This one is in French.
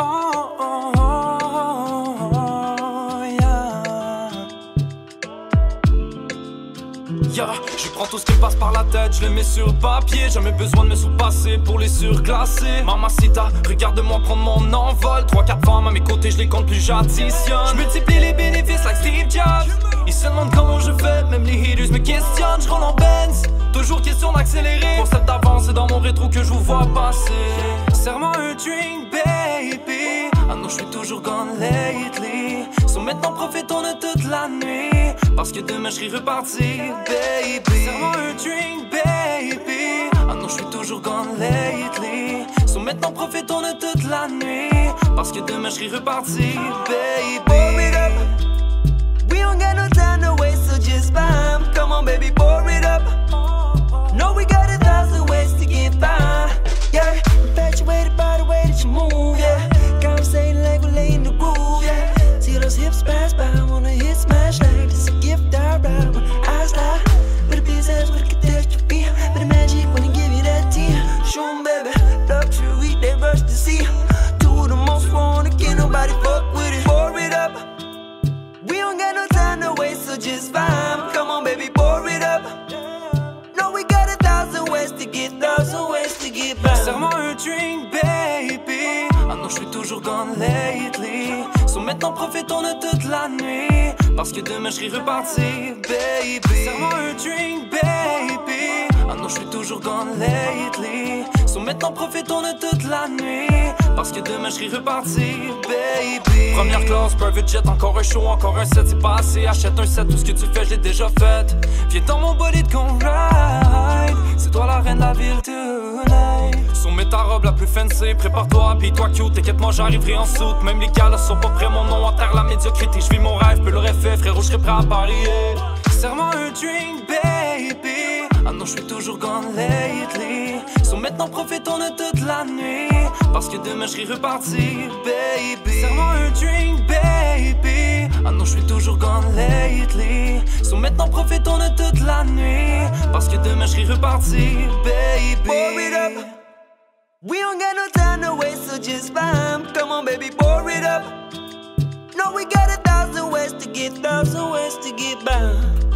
Oh, oh, oh, je prends tout ce qui passe par la tête, je le mets sur papier. Jamais besoin de me surpasser pour les surclasser. Mamacita, regarde-moi prendre mon envol. 3-4 femmes à mes côtés, je les compte plus, j'additionne. Je multiplie les bénéfices, like Steve Jobs. Ils se demandent comment je fais, même les haters me questionnent. Je en Benz, toujours question d'accélérer. Concept d'avance, c'est dans mon rétro que je vous vois passer. Serre-moi un drink, lately. Maintenant, profitons de toute la nuit. Parce que demain, je serai reparti, baby. Serre-moi un drink, baby. Ah non, je suis toujours gone lately. So maintenant, profitons de toute la nuit. Parce que demain, je serai reparti, baby. It up. We don't no time just vibe. Come on, baby, pour it up. No, we got a thousand ways to get, thousand ways to get by. Serre-moi un drink, baby. Ah non, je suis toujours gone lately. So maintenant, profitons de toute la nuit. Parce que demain, je serai reparti, baby. Serre-moi un drink, baby. Ah non, je suis toujours gone lately. So maintenant, profitons de toute la nuit. Parce que demain, je serai reparti, baby. Première classe, private jet, encore un show, encore un set, c'est pas assez. Achète un set, tout ce que tu fais, je l'ai déjà fait. Viens dans mon body de qu'on ride. C'est toi la reine de la ville tonight. Soumets ta robe la plus fancy, prépare-toi, habille-toi cute, t'inquiète moi j'arriverai en soute Même les gars là sont pas prêts, mon nom enterre la médiocrité Je vis mon rêve, peu le fait, frérot, je serai prêt à parier Serre-moi un drink, baby Ah non, je suis toujours gone lately So maintenant profitons de toute la nuit Parce que demain je serai reparti, baby Serre-moi un drink, baby Ah non, je suis toujours gone lately So maintenant profitons de toute la nuit Parce que demain je serai reparti, baby Pour it up. We don't got no time to waste, so just vibe. Come on, baby, pour it up. No, we got a thousand ways to get, thousand ways to get by.